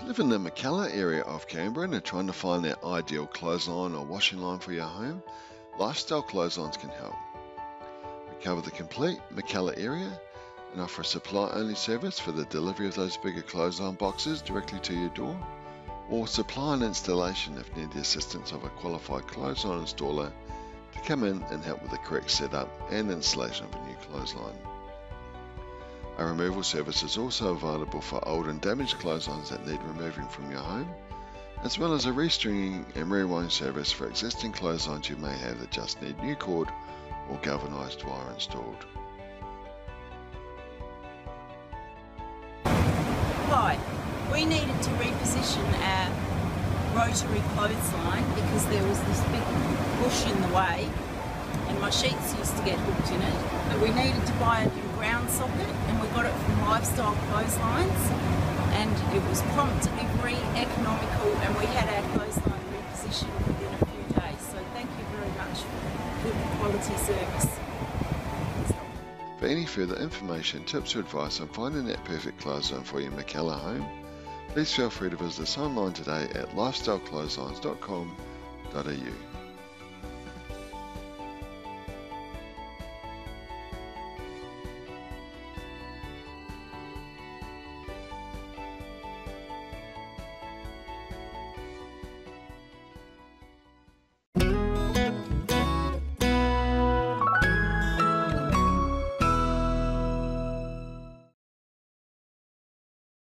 If you live in the McKellar area of Canberra and are trying to find that ideal clothesline or washing line for your home, Lifestyle Clotheslines can help. We cover the complete McKellar area and offer a supply only service for the delivery of those bigger clothesline boxes directly to your door, or supply and installation if need the assistance of a qualified clothesline installer to come in and help with the correct setup and installation of a new clothesline. Removal service is also available for old and damaged clotheslines that need removing from your home, as well as a restringing and rewiring service for existing clotheslines you may have that just need new cord or galvanised wire installed. Hi, we needed to reposition our rotary clothesline because there was this big bush in the way and my sheets used to get hooked in it. But we needed to buy a new socket and we got it from Lifestyle Clotheslines and it was prompt delivery, economical and we had our clothesline repositioned within a few days. So thank you very much for good quality service. For any further information, tips or advice on finding that perfect clothesline for your McKellar home, please feel free to visit us online today at lifestyleclotheslines.com.au.